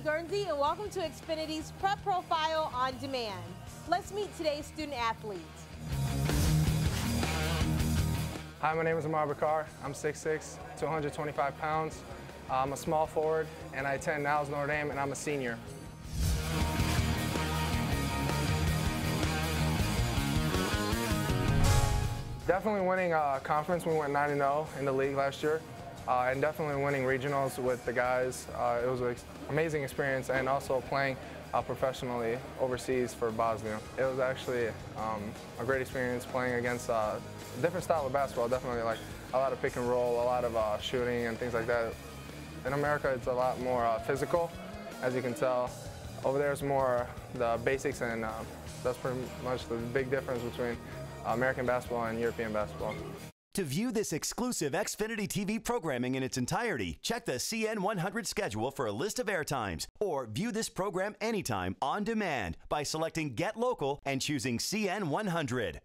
Guernsey, and welcome to Xfinity's Prep Profile on Demand. Let's meet today's student athlete. Hi, my name is Ammar Becar. I'm 6'6", 225 pounds. I'm a small forward, and I attend Niles Notre Dame, and I'm a senior. Definitely winning a conference. We went 9-0 in the league last year. Uh, and definitely winning regionals with the guys. Uh, it was an amazing experience and also playing uh, professionally overseas for Bosnia. It was actually um, a great experience playing against uh, a different style of basketball, definitely like a lot of pick and roll, a lot of uh, shooting and things like that. In America it's a lot more uh, physical, as you can tell. Over there it's more the basics and that's pretty much the big difference between American basketball and European basketball. To view this exclusive Xfinity TV programming in its entirety, check the CN100 schedule for a list of airtimes, or view this program anytime on demand by selecting Get Local and choosing CN100.